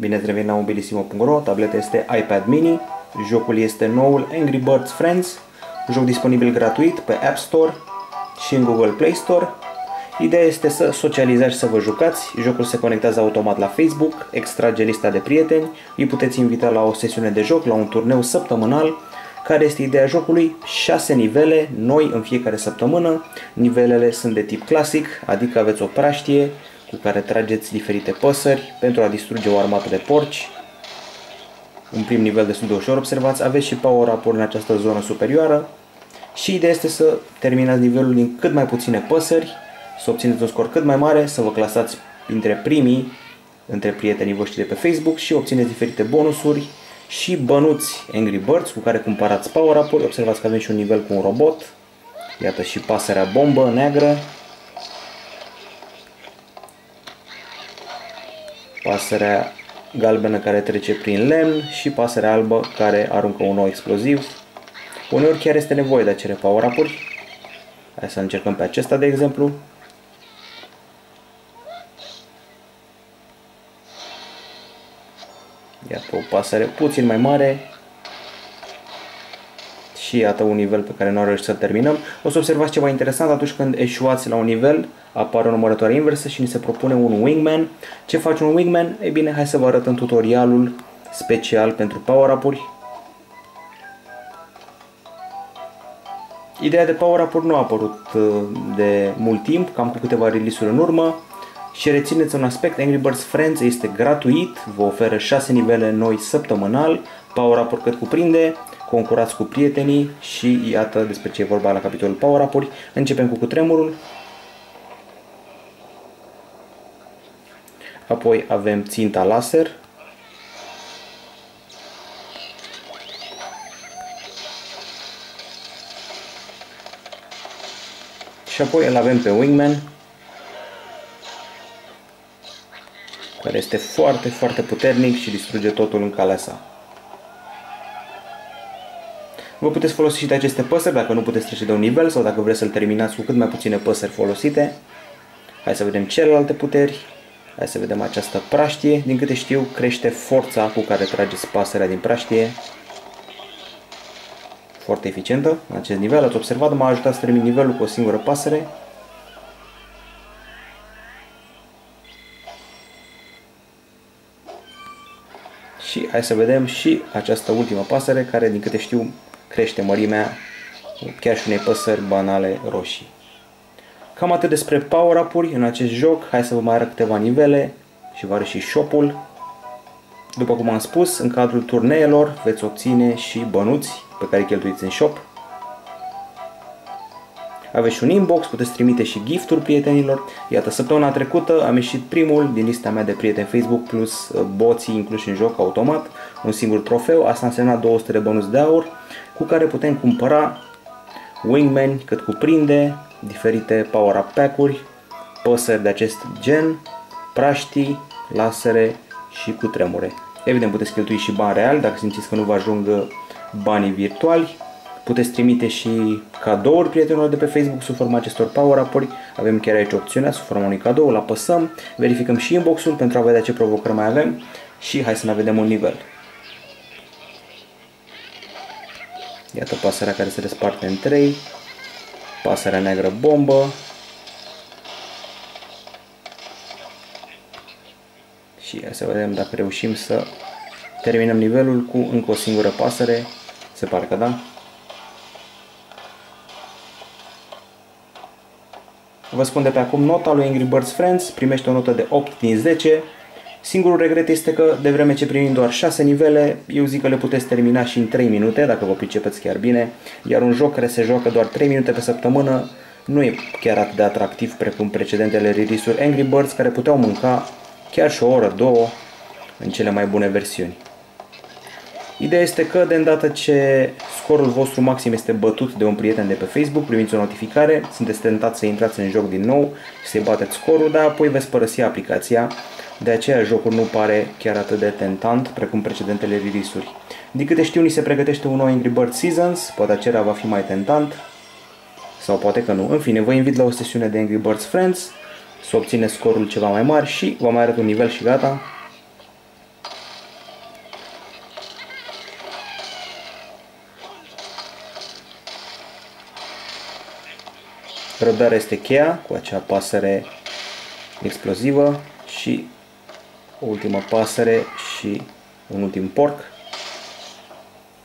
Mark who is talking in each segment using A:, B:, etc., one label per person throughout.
A: Bine ați revenit la mobilisimo.ro, tableta este iPad mini, jocul este noul Angry Birds Friends, joc disponibil gratuit pe App Store și în Google Play Store. Ideea este să socializați și să vă jucați, jocul se conectează automat la Facebook, extrage lista de prieteni, îi puteți invita la o sesiune de joc, la un turneu săptămânal, care este ideea jocului? 6 nivele, noi în fiecare săptămână. Nivelele sunt de tip clasic, adică aveți o praștie, cu care trageți diferite păsări pentru a distruge o armată de porci. Un prim nivel destul de ușor, observați, aveți și power up în această zonă superioară și ideea este să terminați nivelul din cât mai puține păsări, să obțineți un scor cât mai mare, să vă clasați printre primii între prietenii voștri de pe Facebook și obțineți diferite bonusuri și bănuți Angry Birds cu care cumpărați power up-uri. Observați că avem și un nivel cu un robot. Iată și pasărea bombă neagră pasărea galbenă care trece prin lemn și pasărea albă care aruncă un nou exploziv. Uneori chiar este nevoie de acele power up-uri. Hai să încercăm pe acesta de exemplu. Iată o pasăre puțin mai mare, și iată un nivel pe care nu am reușit să terminăm. O să observați ceva interesant atunci când eșuați la un nivel, apare o numărătoare inversă și ni se propune un wingman. Ce face un wingman? Ei bine, hai să vă arăt în tutorialul special pentru power-up-uri. Ideea de power-up-uri nu a apărut uh, de mult timp, cam cu câteva release-uri în urmă. Și rețineți un aspect, Angry Birds Friends este gratuit, vă oferă 6 nivele noi săptămânal, power-up-uri cât cuprinde, concurați cu prietenii și iată despre ce e vorba la capitolul Power Up-uri. Începem cu cutremurul. Apoi avem ținta laser. Și apoi îl avem pe Wingman, care este foarte, foarte puternic și distruge totul în calea sa. Vă puteți folosi și de aceste păsări dacă nu puteți trece de un nivel sau dacă vreți să-l terminați cu cât mai puține păsări folosite. Hai să vedem celelalte puteri. Hai să vedem această praștie. Din câte știu, crește forța cu care trageți pasărea din praștie. Foarte eficientă în acest nivel. Ați observat, m-a ajutat să termin nivelul cu o singură pasăre. Și hai să vedem și această ultimă pasăre care, din câte știu, crește mărimea chiar și unei păsări banale roșii. Cam atât despre power-up-uri în acest joc. Hai să vă mai arăt câteva nivele și vă arăt și shop-ul. După cum am spus, în cadrul turneelor veți obține și bănuți pe care îi cheltuiți în shop. Aveți și un inbox, puteți trimite și gifturi prietenilor. Iată, săptămâna trecută am ieșit primul din lista mea de prieteni Facebook plus uh, boții incluși în joc automat, un singur trofeu, asta însemna 200 de bonus de aur cu care putem cumpăra wingman cât cuprinde, diferite power-up pack-uri, păsări de acest gen, praștii, lasere și cu tremure. Evident puteți cheltui și bani reali dacă simțiți că nu vă ajung banii virtuali. Puteți trimite și cadouri prietenilor de pe Facebook sub forma acestor power-up-uri. Avem chiar aici opțiunea sub forma unui cadou, îl apăsăm, verificăm și inbox-ul pentru a vedea ce provocări mai avem și hai să ne vedem un nivel. Iată pasărea care se desparte în 3, pasărea neagră bombă, și să vedem dacă reușim să terminăm nivelul cu încă o singură pasăre, se pare că da. Vă spun de pe acum nota lui Angry Birds Friends, primește o notă de 8 din 10, Singurul regret este că, de vreme ce primim doar 6 nivele, eu zic că le puteți termina și în 3 minute, dacă vă pricepeți chiar bine, iar un joc care se joacă doar 3 minute pe săptămână nu e chiar atât de atractiv precum precedentele release-uri Angry Birds care puteau mânca chiar și o oră, două în cele mai bune versiuni. Ideea este că de îndată ce scorul vostru maxim este bătut de un prieten de pe Facebook, primiți o notificare, sunteți tentați să intrați în joc din nou și să-i bateți scorul, dar apoi veți părăsi aplicația de aceea jocul nu pare chiar atât de tentant precum precedentele release-uri. Din câte știu, ni se pregătește un nou Angry Birds Seasons, poate acela va fi mai tentant, sau poate că nu. În fine, vă invit la o sesiune de Angry Birds Friends, să obțineți scorul ceva mai mare și vă mai arăt un nivel și gata. Răbdarea este cheia cu acea pasăre explozivă și o ultimă pasăre și un ultim porc.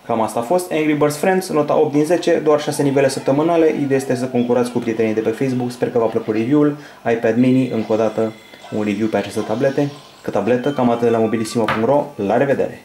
A: Cam asta a fost Angry Birds Friends, nota 8 din 10, doar 6 nivele săptămânale. Ideea este să concurați cu prietenii de pe Facebook. Sper că v-a plăcut review-ul. iPad mini, încă o dată, un review pe aceste tablete. Că tabletă, cam atât de la mobilisimo.ro. La revedere!